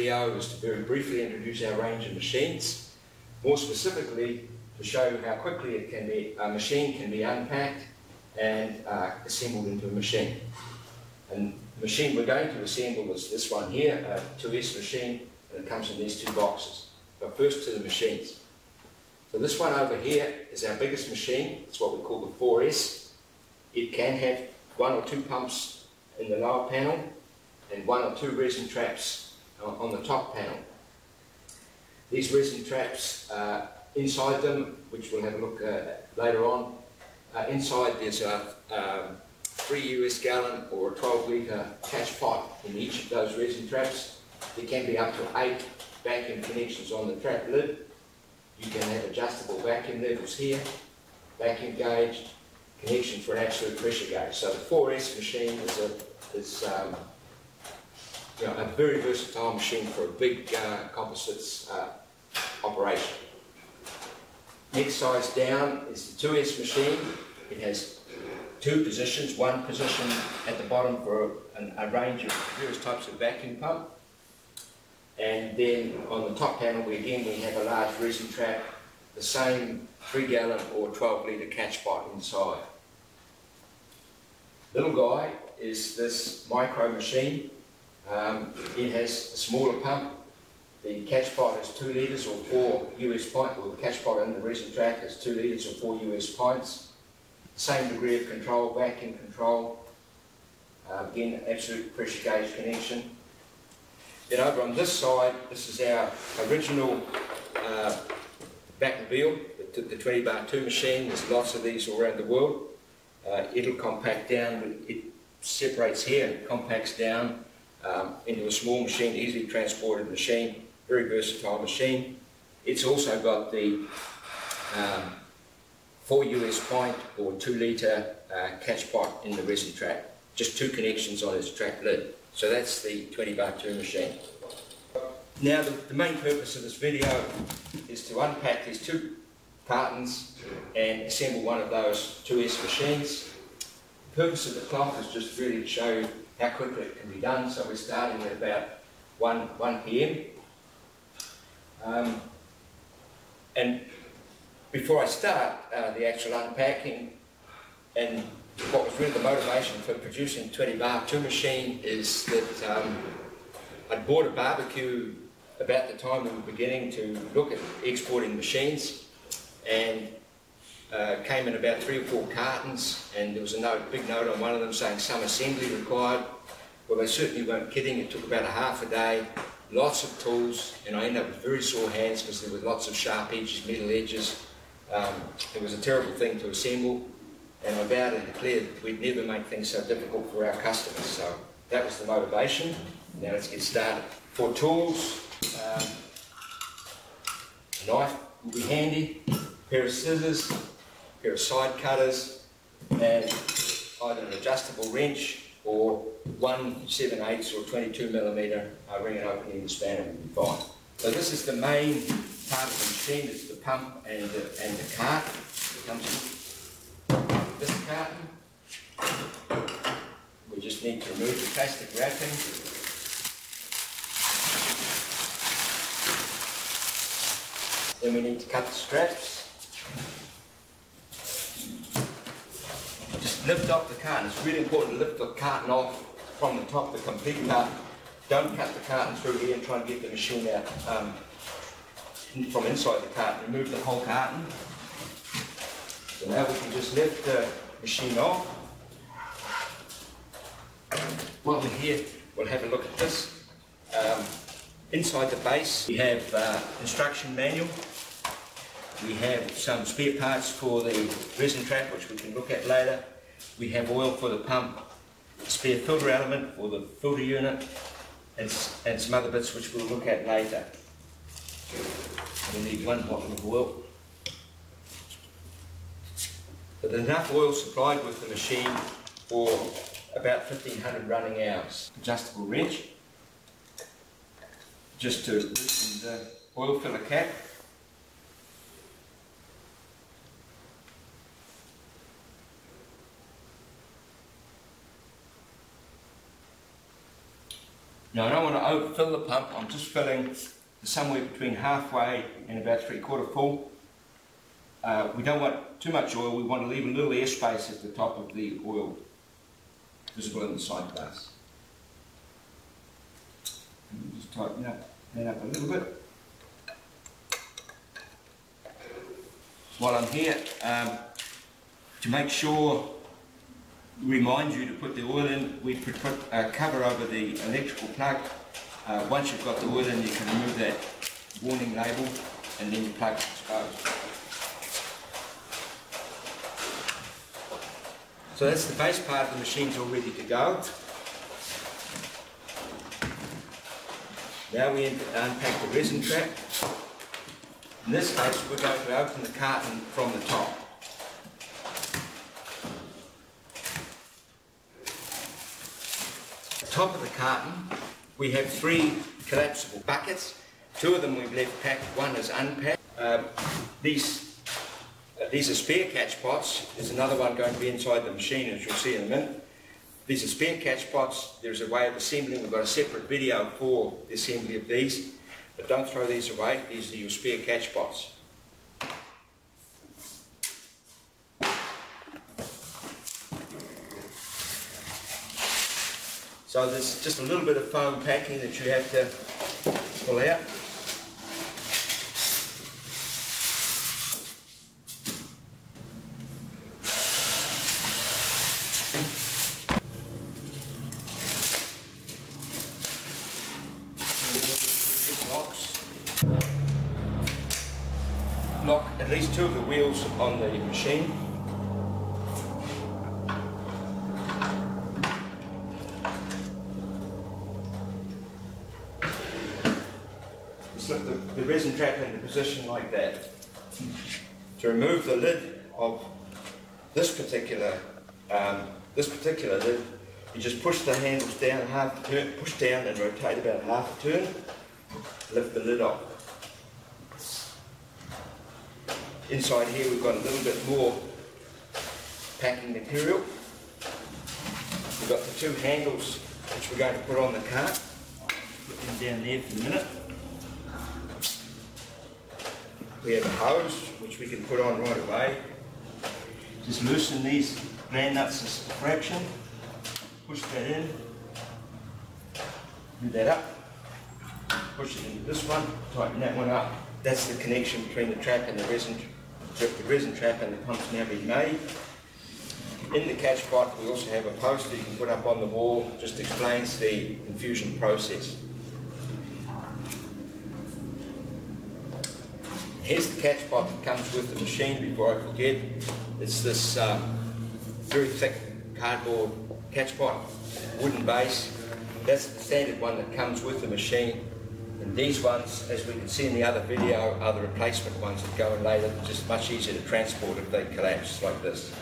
video is to very briefly introduce our range of machines, more specifically to show how quickly it can be, a machine can be unpacked and uh, assembled into a machine. And the machine we're going to assemble is this one here, a 2S machine, and it comes in these two boxes. But first to the machines. So this one over here is our biggest machine. It's what we call the 4S. It can have one or two pumps in the lower panel and one or two resin traps on the top panel. These resin traps, uh, inside them, which we'll have a look at later on, uh, inside there's a um, 3 US gallon or a 12 litre catch pot in each of those resin traps. There can be up to 8 vacuum connections on the trap lid. You can have adjustable vacuum levels here, vacuum gauge, connection for an absolute pressure gauge. So the 4S machine is a, is, um, a very versatile machine for a big uh, composites uh, operation. Next size down is the 2S machine. It has two positions, one position at the bottom for a, a range of various types of vacuum pump. And then on the top panel, we again we have a large resin trap, the same 3 gallon or 12 litre catch pot inside. Little guy is this micro machine. Um, it has a smaller pump. The catch pot is 2 litres or 4 US pints, or the catch pot in the resin trap is 2 litres or 4 US pints. Same degree of control, vacuum control. Uh, again, absolute pressure gauge connection. Then over on this side, this is our original uh, vacuum the, the 20 bar 2 machine. There's lots of these all around the world. Uh, it'll compact down, it separates here compacts down um, into a small machine, easily transported machine, very versatile machine. It's also got the um, 4 US pint or 2 litre uh, catch pot in the resin trap. Just two connections on its trap lid. So that's the 20 bar 2 machine. Now the, the main purpose of this video is to unpack these two cartons and assemble one of those 2S machines. Purpose of the clock is just really to show how quickly it can be done. So we're starting at about 1, 1 p.m. Um, and before I start uh, the actual unpacking and what was really the motivation for producing 20 bar 2 machine is that um, I'd bought a barbecue about the time we were beginning to look at exporting machines and uh, came in about three or four cartons and there was a note, big note on one of them saying some assembly required. Well, they certainly weren't kidding. It took about a half a day, lots of tools, and I ended up with very sore hands because there were lots of sharp edges, metal edges. Um, it was a terrible thing to assemble, and I vowed and declared we'd never make things so difficult for our customers. So that was the motivation. Now let's get started. For tools, um, a knife will be handy a pair of scissors, pair of side cutters, and either an adjustable wrench or one 7 8 or 22 millimeter uh, ring and opening spanner will be fine. So this is the main part of the machine, it's the pump and the, and the cart. It comes in this carton. We just need to remove the plastic wrapping. Then we need to cut the straps. Lift off the carton. It's really important to lift the carton off from the top, the complete carton. Don't cut the carton through here and try and get the machine out um, from inside the carton. Remove the whole carton. So now we can just lift the machine off. While we're here, we'll have a look at this. Um, inside the base, we have uh, instruction manual. We have some spare parts for the resin trap, which we can look at later. We have oil for the pump, spare filter element for the filter unit, and, and some other bits which we'll look at later. We need one bottle of oil. But enough oil supplied with the machine for about 1500 running hours. Adjustable wrench, just to loosen the oil filler cap. Now I don't want to overfill the pump, I'm just filling somewhere between halfway and about three quarter full. Uh, we don't want too much oil, we want to leave a little airspace at the top of the oil visible in the sight glass. And just tighten up, that up a little bit. While I'm here, um, to make sure, remind you to put the oil in, we put a cover over the electrical plug. Uh, once you've got the oil in, you can remove that warning label and then the plug is exposed. So that's the base part of the machine's all ready to go. Now we unpack the resin trap. In this case, we're going to open the carton from the top. The top of the carton, we have three collapsible buckets. Two of them we've left packed, one is unpacked. Um, these these are spare catch pots. There's another one going to be inside the machine, as you'll see in a minute. These are spare catch pots. There's a way of assembling. We've got a separate video for the assembly of these. But don't throw these away. These are your spare catch pots. So there's just a little bit of foam packing that you have to pull out. lock at least two of the wheels on the machine. Slip the, the resin trap into position like that. To remove the lid of this particular um, this particular lid, you just push the handles down half a turn, push down and rotate about half a turn, lift the lid off. Inside here we've got a little bit more packing material. We've got the two handles which we're going to put on the cart. Put them down there for a minute. We have a hose which we can put on right away. Just loosen these man nuts a fraction. Push that in. Do that up. Push it into this one. Tighten that one up. That's the connection between the trap and the resin the resin trap and the pump's now been made. In the catch pot we also have a poster you can put up on the wall, just explains the infusion process. Here's the catch pot that comes with the machine before I forget. It's this um, very thick cardboard catch pot, wooden base. That's the standard one that comes with the machine. And these ones, as we can see in the other video, are the replacement ones that go in later, just much easier to transport if they collapse like this.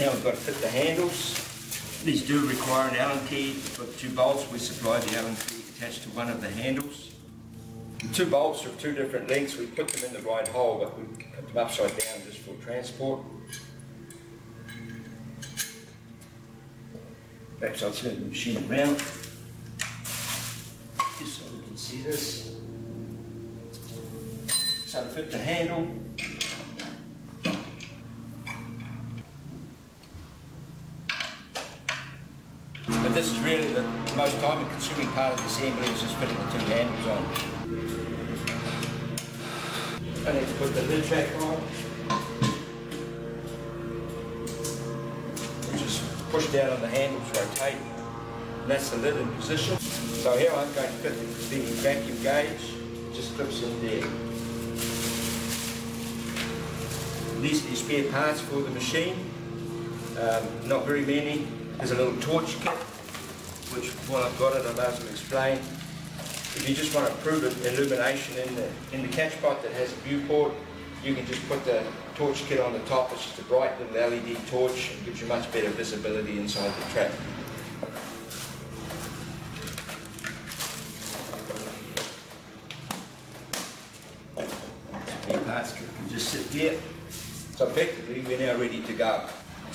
Now we've got to fit the handles. These do require an Allen key. For two bolts, we supply the Allen key attached to one of the handles. The two bolts are of two different lengths. We put them in the right hole, but we put them upside down just for transport. Perhaps I'll turn the machine around just so we can see this. So to fit the handle, but this is really the most time consuming part of the assembly is just putting the two handles on. I need to put the lid back on. Just push down on the handles, rotate, and that's the lid in position. So here I'm going to fit the vacuum gauge, just clips in there. These are the spare parts for the machine, um, not very many. There's a little torch kit, which while I've got it, I'll be able to explain. If you just want to improve illumination in the, in the catch pot that has a viewport, you can just put the torch kit on the top. It's just a bright little LED torch. and gives you much better visibility inside the trap. Spare parts can just sit there. So effectively, we're now ready to go.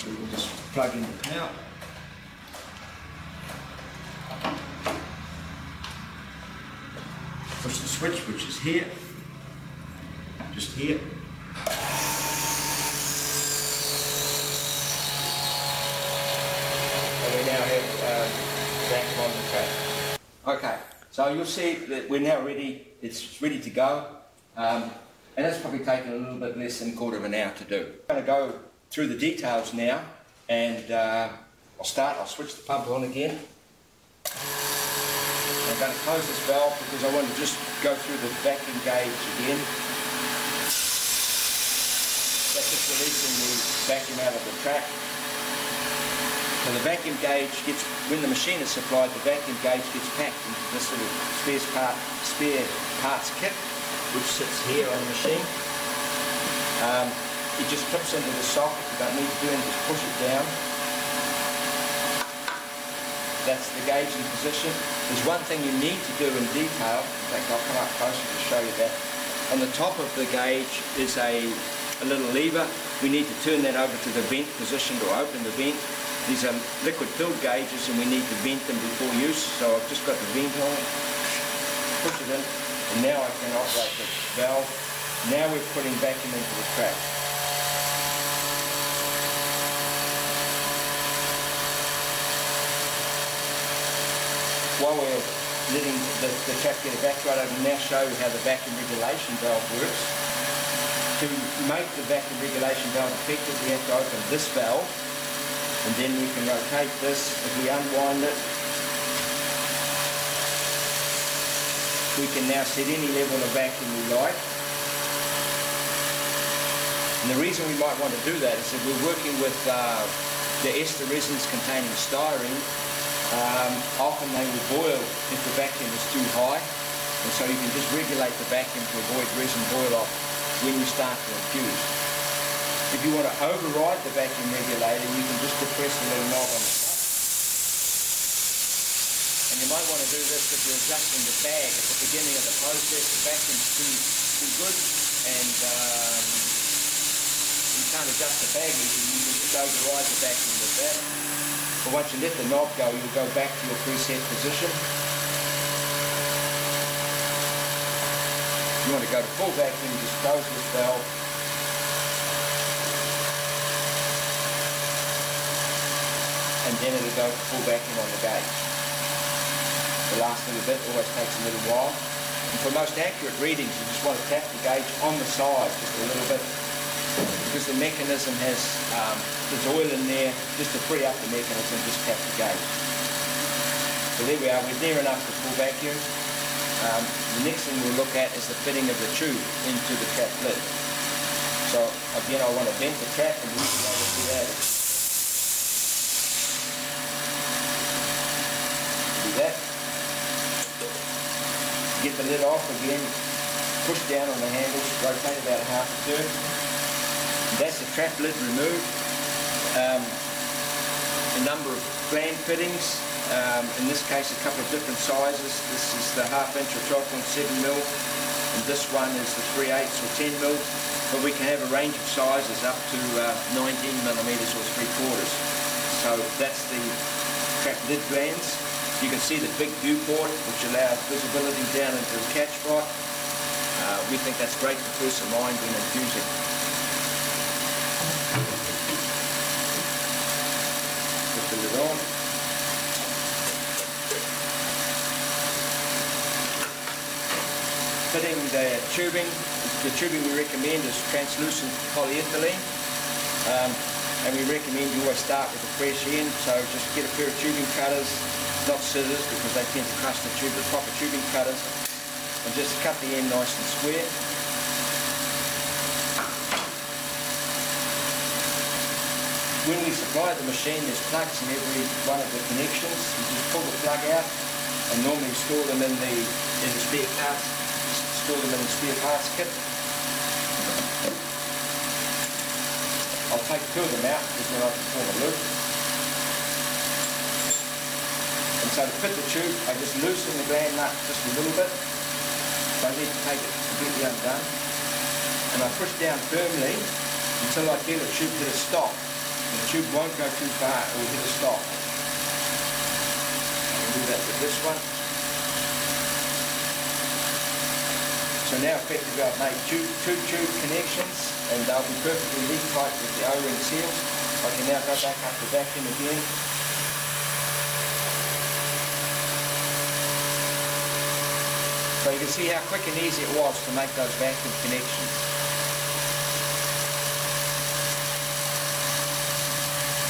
We can just plug in the power. Push the switch, which is here, just here. And we now have vacuum on the trap. Okay, so you'll see that we're now ready, it's ready to go. Um, and that's probably taken a little bit less than a quarter of an hour to do. I'm going to go through the details now and uh, I'll start, I'll switch the pump on again. I'm going to close this valve because I want to just go through the vacuum gauge again. That's just releasing the vacuum out of the trap. So the vacuum gauge gets, when the machine is supplied, the vacuum gauge gets packed into this little spare, part, spare parts kit which sits here on the machine. Um, it just clips into the socket, you don't need to do anything, just push it down. That's the gauge in position. There's one thing you need to do in detail, in fact I'll come up closer to show you that. On the top of the gauge is a, a little lever. We need to turn that over to the vent position to open the vent. These are liquid filled gauges and we need to vent them before use. So I've just got the vent on, push it in, and now I can operate the valve. Now we're putting vacuum into the trap. While we're letting the, the trap get evacuated, I'll now show you how the vacuum regulation valve works. To make the vacuum regulation valve effective, we have to open this valve, and then we can rotate this. If we unwind it, we can now set any level of vacuum we like. And the reason we might want to do that is that we're working with uh, the ester resins containing styrene. Um, often they will boil if the vacuum is too high. And so you can just regulate the vacuum to avoid resin boil off when you start to infuse. If you want to override the vacuum regulator, you can just depress the little knob on the and you might want to do this if you're adjusting the bag at the beginning of the process. The vacuum's too, too good and um, you can't adjust the bag easily. You can just override the vacuum with that. But once you let the knob go, you'll go back to your preset position. If you want to go to full vacuum, just close this valve and then it'll go full vacuum on the gauge the last little bit always takes a little while. And for most accurate readings, you just want to tap the gauge on the side just a little bit because the mechanism has, um, there's oil in there, just to free up the mechanism, just tap the gauge. So there we are, we're near enough to full vacuum. Um, the next thing we'll look at is the fitting of the tube into the trap lid. So again, I want to vent the trap and can do that. Do that get the lid off again, push down on the handles, rotate about half a turn. That's the trap lid removed. Um, a number of gland fittings, um, in this case a couple of different sizes. This is the half inch or 12.7 mil, and this one is the 3 eighths or 10 mil. But we can have a range of sizes up to uh, 19 millimeters or 3 quarters. So that's the trap lid glands. You can see the big view port, which allows visibility down into the catch pot. Uh, we think that's great for peace of mind when infusing. Put the lid on. The tubing, the tubing we recommend is translucent polyethylene. Um, and we recommend you always start with a fresh end, so just get a pair of tubing cutters, not scissors because they tend to crush the tube, but proper tubing cutters and just cut the end nice and square. When we supply the machine there's plugs in every one of the connections. You just pull the plug out and normally store them in the in the spare parts them in spare parts kit. I'll take two of them out because then I can form a loop. And so to fit the tube, I just loosen the gland nut just a little bit. So I need to take it completely undone. And I push down firmly. Until I get the tube to the stop. The tube won't go too far, it will hit a stop. I'll do that with this one. So now effectively I've made two, two tube connections and they'll be perfectly leak tight with the O-ring seals. I can now go back up the vacuum again So you can see how quick and easy it was to make those vacuum connections.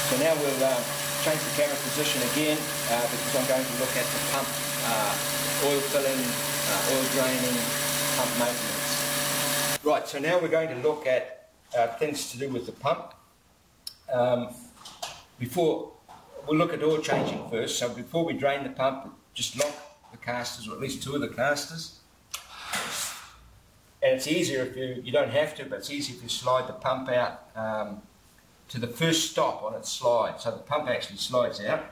So now we'll uh, change the camera position again uh, because I'm going to look at the pump, uh, oil filling, uh, oil draining, pump maintenance. Right, so now we're going to look at uh, things to do with the pump. Um, before, we'll look at oil changing first. So before we drain the pump, just lock the casters, or at least two of the casters. And it's easier if you, you don't have to, but it's easier if you slide the pump out um, to the first stop on its slide. So the pump actually slides out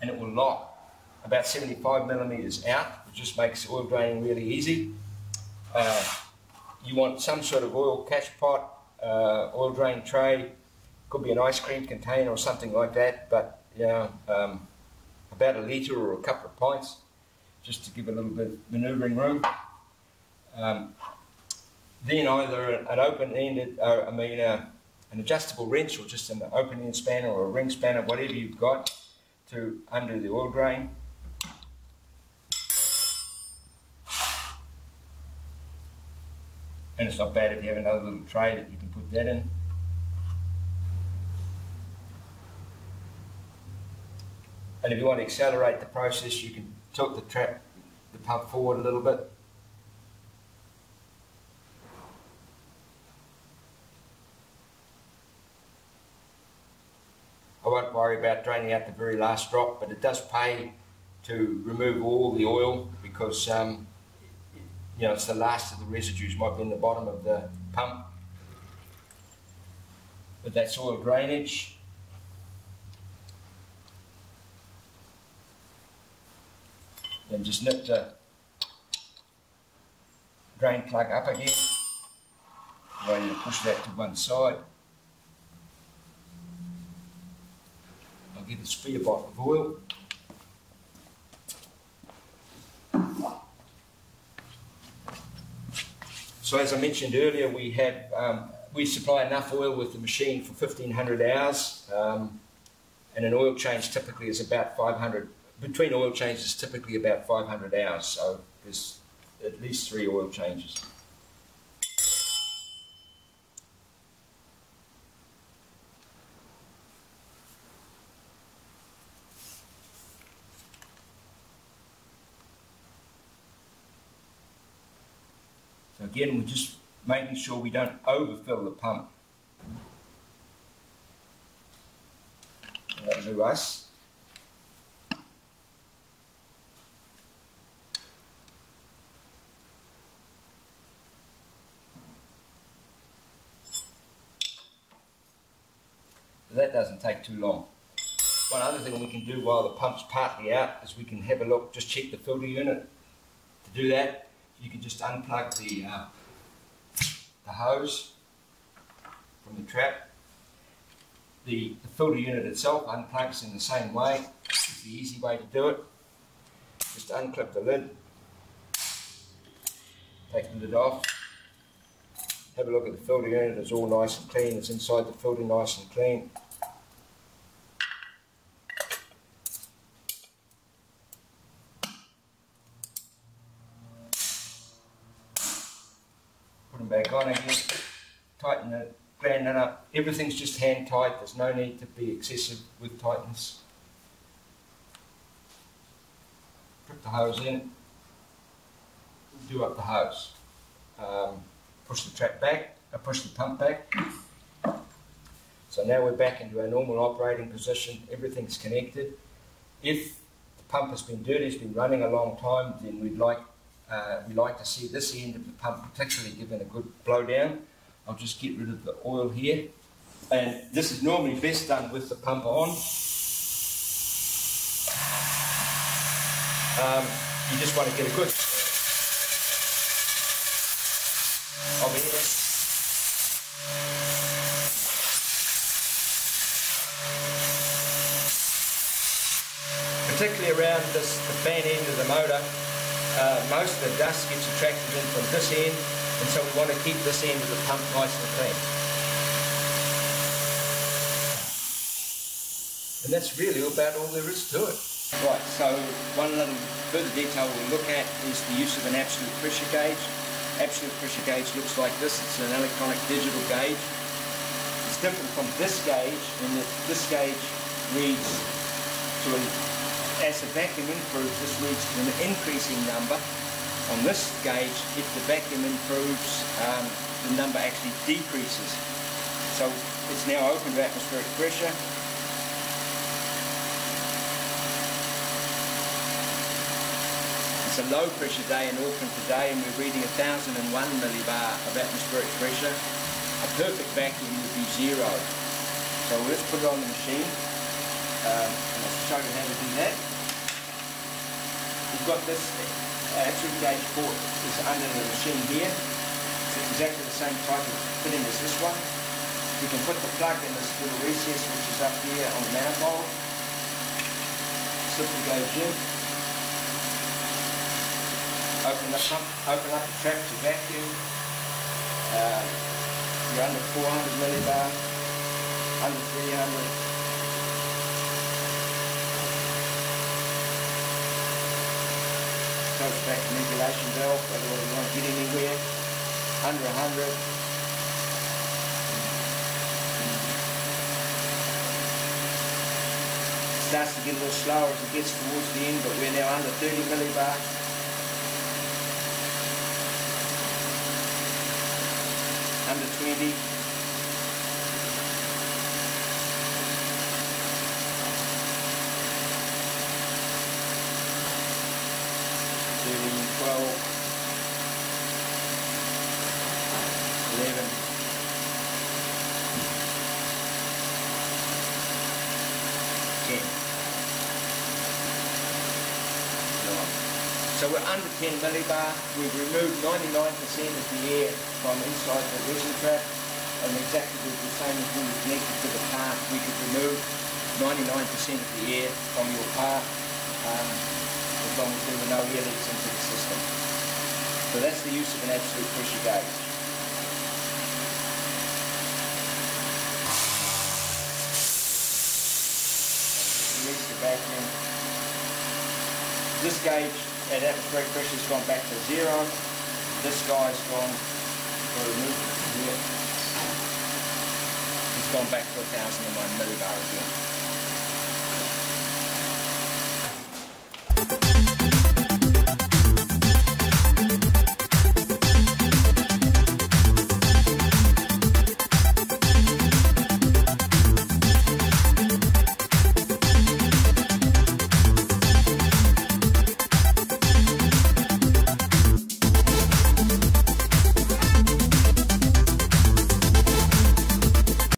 and it will lock about 75 millimeters out, which just makes oil draining really easy. Uh, you want some sort of oil catch pot, uh, oil drain tray, could be an ice cream container or something like that, but you know, um, about a litre or a couple of pints, just to give a little bit of manoeuvring room. Um, then either an open-ended, uh, I mean, uh, an adjustable wrench or just an open-end spanner or a ring spanner, whatever you've got, to undo the oil drain. And it's not bad if you have another little tray that you can put that in. And if you want to accelerate the process, you can tilt the trap, the pump forward a little bit. I won't worry about draining out the very last drop, but it does pay to remove all the oil because um, you know it's the last of the residues might be in the bottom of the pump. But that's oil drainage. Then just nip the drain plug up again. Ready to push that to one side. I'll give a sphere bottle of oil. So as I mentioned earlier, we have um, we supply enough oil with the machine for 1500 hours, um, and an oil change typically is about 500 between oil changes typically about 500 hours, so there's at least three oil changes. Again, we're just making sure we don't overfill the pump. That'll do us. that doesn't take too long. One other thing we can do while the pump's partly out is we can have a look, just check the filter unit. To do that, you can just unplug the, uh, the hose from the trap. The, the, filter unit itself unplugs in the same way. It's the easy way to do it. Just unclip the lid, take the lid off, have a look at the filter unit, it's all nice and clean, it's inside the filter nice and clean. On again, tighten it, gland it up. Everything's just hand tight, there's no need to be excessive with tightness. Put the hose in, do up the hose. Um, push the trap back, uh, push the pump back. So now we're back into our normal operating position, everything's connected. If the pump has been dirty, it's been running a long time, then we'd like uh, we like to see this end of the pump particularly given a good blowdown. I'll just get rid of the oil here. And this is normally best done with the pump on. Um, you just want to get a good of air. particularly around this, the fan end of the motor uh, most of the dust gets attracted in from this end, and so we want to keep this end of the pump nice and clean. And that's really about all there is to it. Right, so one little further detail we'll look at is the use of an absolute pressure gauge. Absolute pressure gauge looks like this. It's an electronic digital gauge. It's different from this gauge in that this gauge reads to an, as the vacuum improves, this leads to an increasing number. On this gauge, if the vacuum improves, um, the number actually decreases. So it's now open to atmospheric pressure. It's a low pressure day in Auckland today and we're reading 1001 millibar of atmospheric pressure. A perfect vacuum would be zero. So let's put it on the machine um, and I'll show you how to do that. We've got this absolute gauge port is under the machine here. It's exactly the same type of fitting as this one. You can put the plug in this little recess which is up here on the manifold. Simply gauge in open pump, open up the trap to vacuum. Uh, you're under 400 millibar, under 300. Back the ventilation valve, otherwise you won't get anywhere. Under 100. starts to get a little slower as it gets towards the end, but we're now under 30 millibar. under 20. Thirteen, twelve, eleven, ten. So we're under 10 millibar. We've removed 99% of the air from inside the resin trap and exactly the same as we connected to the part, we could remove 99% of the air from your part um, as long as there were no air leaks into the system. So that's the use of an absolute pressure gauge. Release the vacuum. This gauge at atmospheric pressure has gone back to zero. This guy's gone. It's gone back to 1001 millibar again.